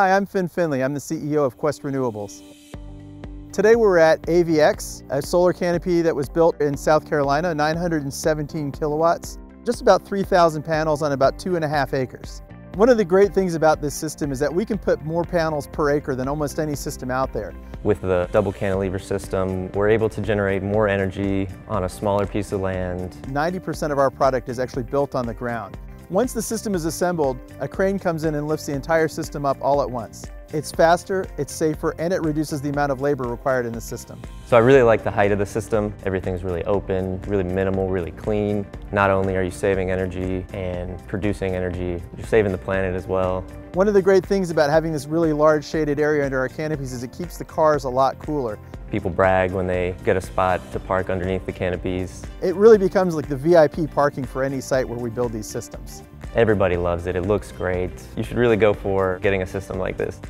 Hi, I'm Finn Finley. I'm the CEO of Quest Renewables. Today we're at AVX, a solar canopy that was built in South Carolina, 917 kilowatts, just about 3,000 panels on about two and a half acres. One of the great things about this system is that we can put more panels per acre than almost any system out there. With the double cantilever system, we're able to generate more energy on a smaller piece of land. 90% of our product is actually built on the ground. Once the system is assembled, a crane comes in and lifts the entire system up all at once. It's faster, it's safer, and it reduces the amount of labor required in the system. So I really like the height of the system. Everything's really open, really minimal, really clean. Not only are you saving energy and producing energy, you're saving the planet as well. One of the great things about having this really large shaded area under our canopies is it keeps the cars a lot cooler. People brag when they get a spot to park underneath the canopies. It really becomes like the VIP parking for any site where we build these systems. Everybody loves it. It looks great. You should really go for getting a system like this.